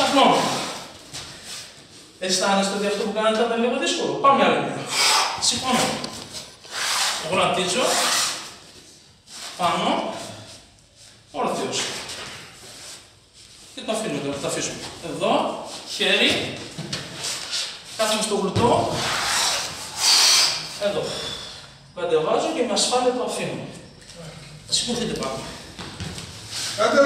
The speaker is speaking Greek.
Ξαπλώνω. Αισθάνεστε ότι αυτό που κάνετε ήταν λίγο δύσκολο. Πάμε άλλο μία. Σηκώνω. Γονατίζω. Πάνω. Όρθιος. Και το αφήνω τώρα, το αφήσουμε. Εδώ, χέρι. Κάθομαι στο γλουτό. Εδώ. Κατεβάζω και με ασφάλεια το αφήνω. Σηκωθείτε πάνω. Άντε